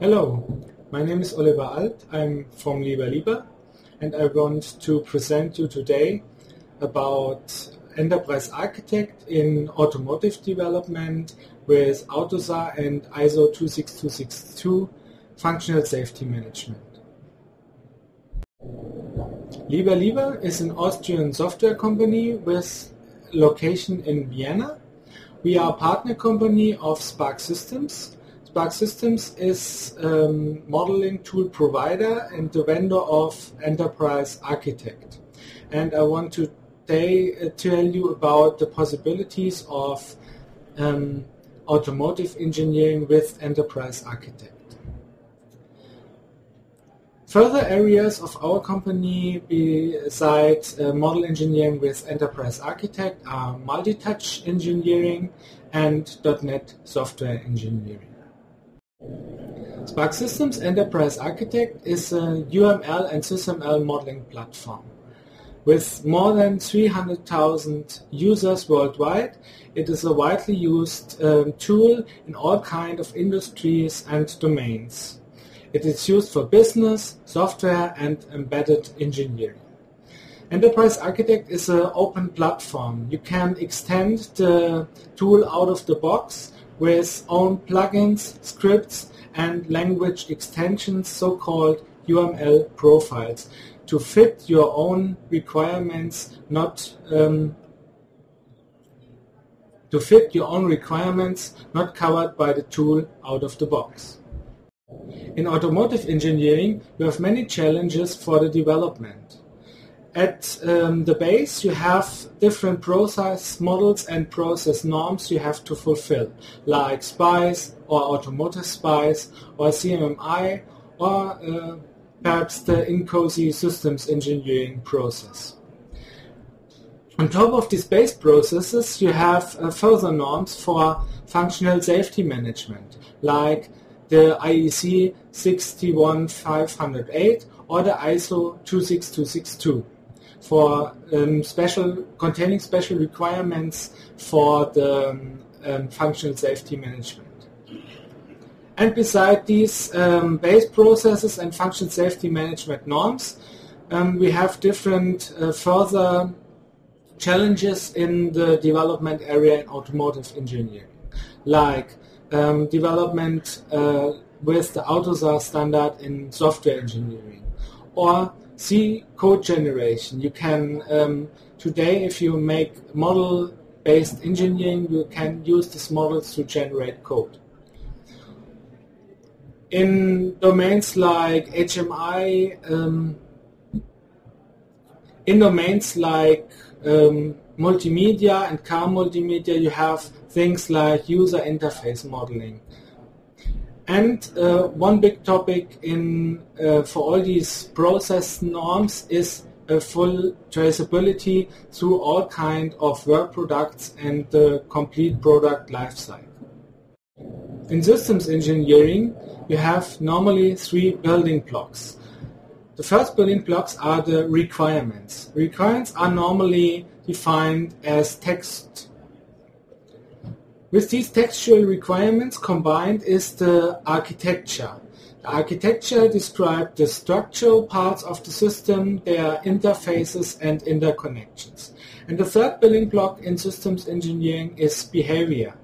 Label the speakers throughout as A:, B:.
A: Hello, my name is Oliver Alt. I'm from Lieber and I want to present you today about Enterprise Architect in automotive development with AUTOSAR and ISO 26262 functional safety management. LieberLieber is an Austrian software company with location in Vienna. We are a partner company of Sparx Systems Sparx Systems is a modeling tool provider and the vendor of Enterprise Architect. And I want to tell you about the possibilities of um, automotive engineering with Enterprise Architect. Further areas of our company besides uh, model engineering with Enterprise Architect are multi-touch engineering and .NET software engineering. Sparx Systems Enterprise Architect is a UML and SysML modeling platform. With more than 300,000 users worldwide, it is a widely used um, tool in all kinds of industries and domains. It is used for business, software and embedded engineering. Enterprise Architect is an open platform. You can extend the tool out of the box with own plugins, scripts, and language extensions, so-called UML profiles, to fit your own requirements, not um, to fit your own requirements not covered by the tool out of the box. In automotive engineering, you have many challenges for the development. At um, the base, you have different process models and process norms you have to fulfill, like SPICE or Automotive SPICE or CMMI or uh, perhaps the INCOSE systems engineering process. On top of these base processes, you have uh, further norms for functional safety management, like the IEC 61508 or the ISO 26262 for um, special containing special requirements for the um, um, functional safety management. And beside these um, base processes and functional safety management norms, um, we have different uh, further challenges in the development area in automotive engineering, like um, development uh, with the AUTOSAR standard in software engineering, or C code generation. You can um, today, if you make model-based engineering, you can use these models to generate code. In domains like HMI, um, in domains like um, multimedia and car multimedia, you have things like user interface modeling. And uh, one big topic in uh, for all these process norms is a full traceability through all kind of work products and the complete product lifecycle. In systems engineering, you have normally three building blocks. The first building blocks are the requirements. Requirements are normally defined as text with these textual requirements combined is the architecture. The architecture describes the structural parts of the system, their interfaces and interconnections. And the third building block in systems engineering is behavior.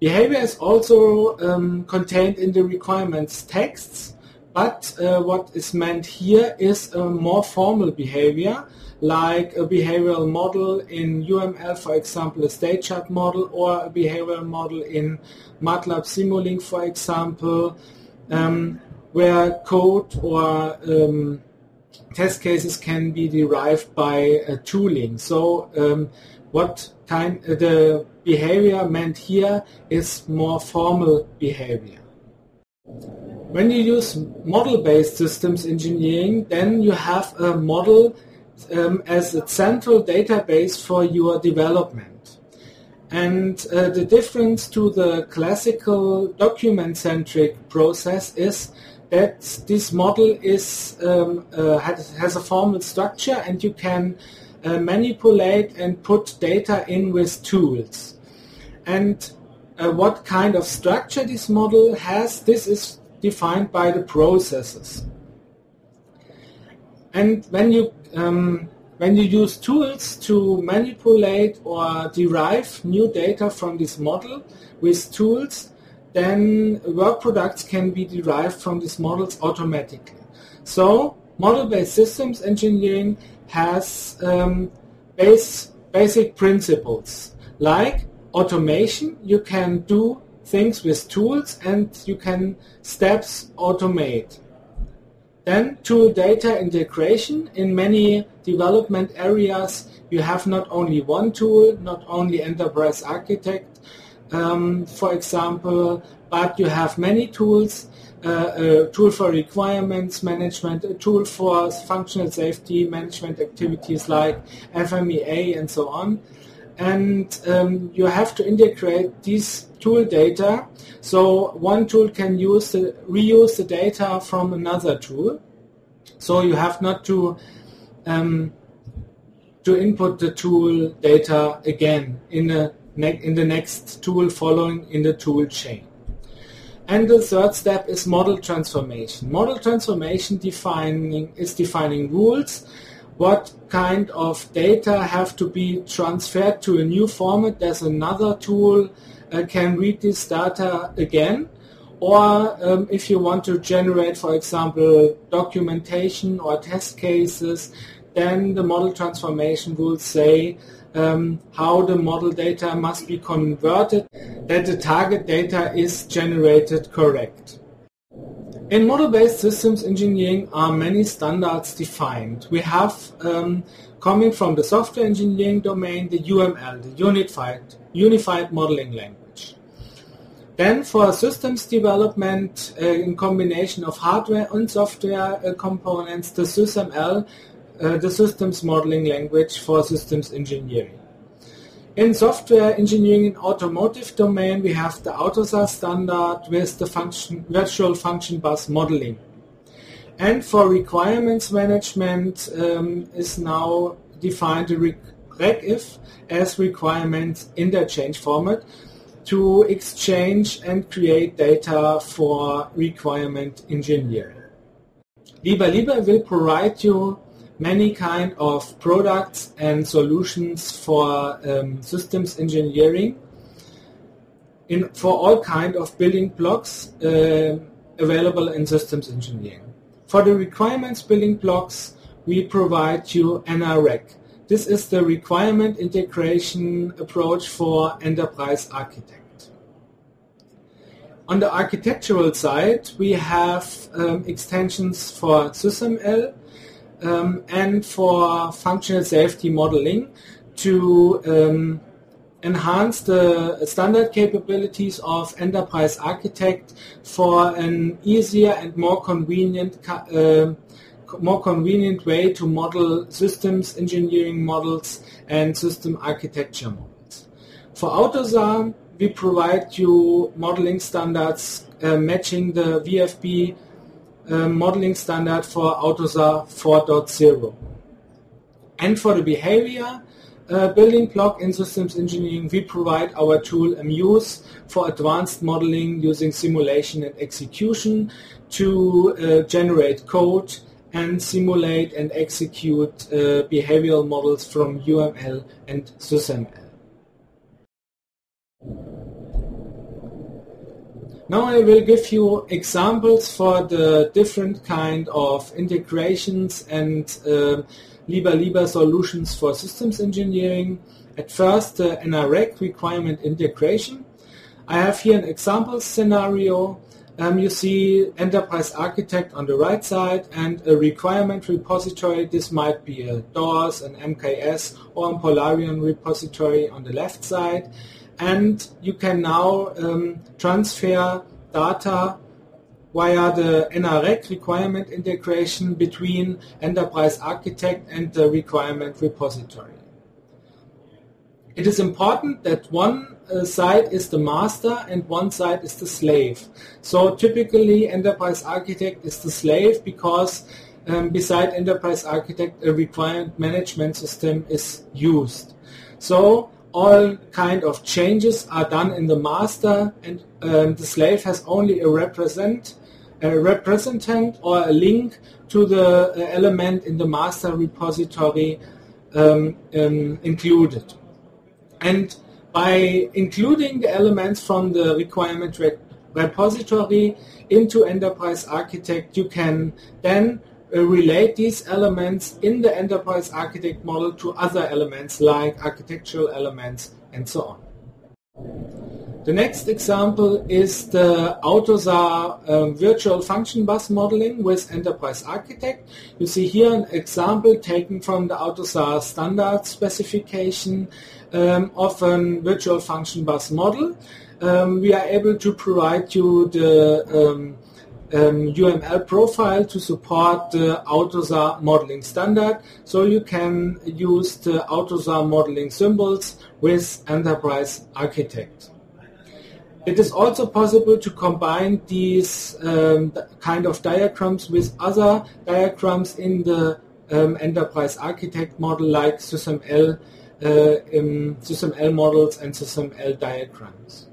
A: Behavior is also um, contained in the requirements texts, but uh, what is meant here is a more formal behavior like a behavioral model in UML, for example, a state chart model, or a behavioral model in MATLAB Simulink, for example, um, where code or um, test cases can be derived by uh, tooling. So um, what kind uh, the behavior meant here is more formal behavior. When you use model-based systems engineering, then you have a model um, as a central database for your development. And uh, the difference to the classical document-centric process is that this model is um, uh, has, has, a formal structure and you can uh, manipulate and put data in with tools. And uh, what kind of structure this model has, this is defined by the processes. And when you um, when you use tools to manipulate or derive new data from this model with tools, then work products can be derived from these models automatically. So model-based systems engineering has um, base, basic principles like automation. You can do things with tools and you can steps automate. Then tool data integration. In many development areas, you have not only one tool, not only Enterprise Architect, um, for example, but you have many tools, uh, a tool for requirements management, a tool for functional safety management activities like FMEA and so on. And um, you have to integrate these tool data. So one tool can use the, reuse the data from another tool. So you have not to um, to input the tool data again in a in the next tool following in the tool chain. And the third step is model transformation. Model transformation defining is defining rules. What kind of data have to be transferred to a new format? There's another tool uh, can read this data again. Or um, if you want to generate, for example, documentation or test cases, then the model transformation will say um, how the model data must be converted, that the target data is generated correct. In model-based systems engineering are many standards defined. We have um, coming from the software engineering domain the UML, the Unified, Unified Modeling Language. Then for systems development uh, in combination of hardware and software uh, components, the SysML uh, the systems modeling language for systems engineering. In software engineering in automotive domain, we have the AUTOSAR standard with the function, virtual function bus modeling. And for requirements management um, is now defined the ReqIF as requirements interchange format to exchange and create data for requirement engineering. LieberLieber will provide you many kind of products and solutions for um, systems engineering in, for all kind of building blocks uh, available in systems engineering. For the requirements building blocks, we provide you NREC. This is the requirement integration approach for enterprise architect. On the architectural side, we have um, extensions for SysML, um, and for functional safety modeling to um, enhance the standard capabilities of Enterprise Architect for an easier and more convenient uh, more convenient way to model systems engineering models and system architecture models. For AUTOSAR, we provide you modeling standards uh, matching the VFB uh, modeling standard for AUTOSAR 4.0. And for the behavior uh, building block in systems engineering, we provide our tool Amuse for advanced modeling using simulation and execution to uh, generate code and simulate and execute uh, behavioral models from UML and SysML. Now I will give you examples for the different kind of integrations and uh, LieberLieber solutions for systems engineering. At first, the NREC requirement integration. I have here an example scenario. Um, you see Enterprise Architect on the right side and a requirement repository. This might be a DOORS, an MKS, or a Polarion repository on the left side and you can now um, transfer data via the NREC requirement integration between Enterprise Architect and the requirement repository. It is important that one uh, side is the master and one side is the slave. So typically Enterprise Architect is the slave because um, beside Enterprise Architect a requirement management system is used. So all kind of changes are done in the master and um, the slave has only a represent a representant or a link to the uh, element in the master repository um, um, included. And by including the elements from the requirement re repository into Enterprise Architect, you can then relate these elements in the Enterprise Architect model to other elements like architectural elements and so on. The next example is the AUTOSAR um, virtual function bus modeling with Enterprise Architect. You see here an example taken from the AUTOSAR standard specification um, of a virtual function bus model. Um, we are able to provide you the um, UML um, profile to support the AUTOSAR modeling standard so you can use the AUTOSAR modeling symbols with Enterprise Architect. It is also possible to combine these um, kind of diagrams with other diagrams in the um, Enterprise Architect model like SysML, uh, SysML models and SysML diagrams.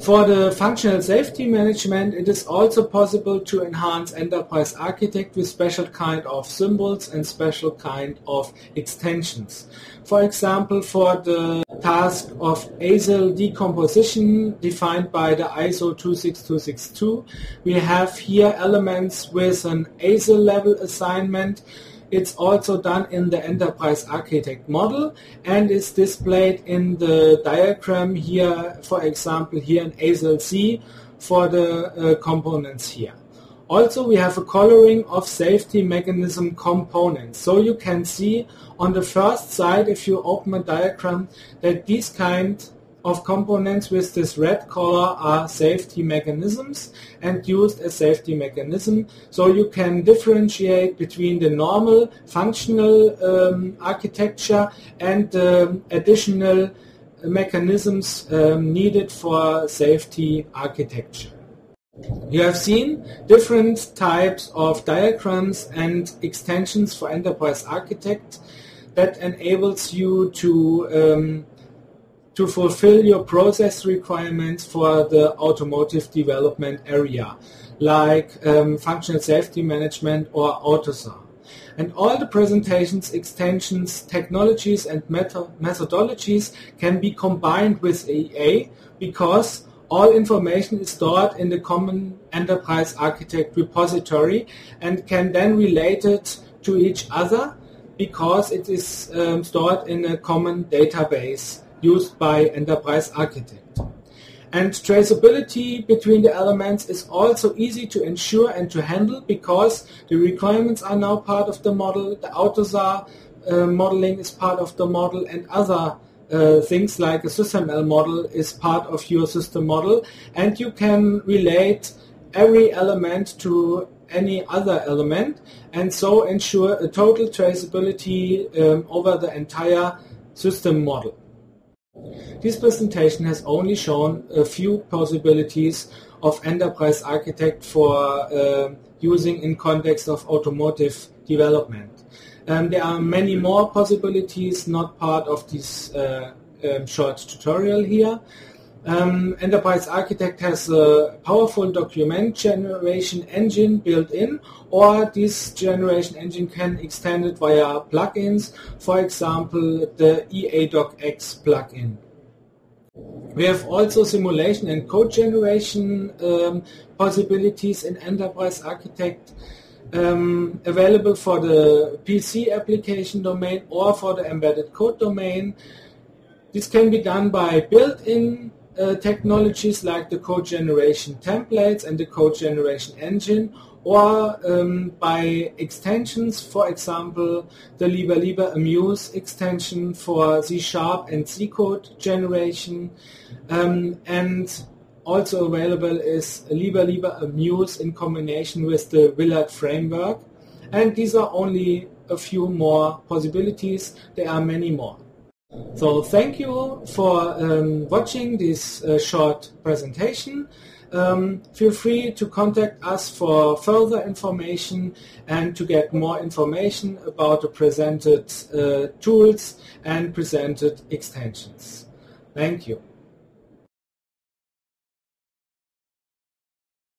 A: For the functional safety management, it is also possible to enhance Enterprise Architect with special kind of symbols and special kind of extensions. For example, for the task of ASIL decomposition defined by the ISO 26262, we have here elements with an ASIL level assignment it's also done in the Enterprise Architect model and is displayed in the diagram here, for example, here in ASIL-C for the uh, components here. Also, we have a coloring of safety mechanism components. So you can see on the first side, if you open a diagram, that these kind of components with this red color are safety mechanisms and used as safety mechanism. So you can differentiate between the normal functional um, architecture and the additional mechanisms um, needed for safety architecture. You have seen different types of diagrams and extensions for Enterprise Architect that enables you to um, to fulfill your process requirements for the automotive development area, like um, functional safety management or AUTOSAR. And all the presentations, extensions, technologies and methodologies can be combined with EA because all information is stored in the common enterprise architect repository and can then relate it to each other because it is um, stored in a common database used by Enterprise Architect. And traceability between the elements is also easy to ensure and to handle because the requirements are now part of the model, the AUTOSAR uh, modeling is part of the model, and other uh, things like a SysML model is part of your system model, and you can relate every element to any other element, and so ensure a total traceability um, over the entire system model. This presentation has only shown a few possibilities of enterprise architect for uh, using in context of automotive development. Um, there are many more possibilities not part of this uh, um, short tutorial here. Um, Enterprise Architect has a powerful document generation engine built in, or this generation engine can extend it via plugins, for example, the EADocX plugin. We have also simulation and code generation um, possibilities in Enterprise Architect um, available for the PC application domain or for the embedded code domain. This can be done by built-in technologies like the code generation templates and the code generation engine or um, by extensions, for example, the Lieber Amuse extension for C Sharp and C code generation. Um, and also available is Lieber Amuse in combination with the Willert framework. And these are only a few more possibilities. There are many more. So thank you for um, watching this uh, short presentation um, feel free to contact us for further information and to get more information about the presented uh, tools and presented extensions. Thank you.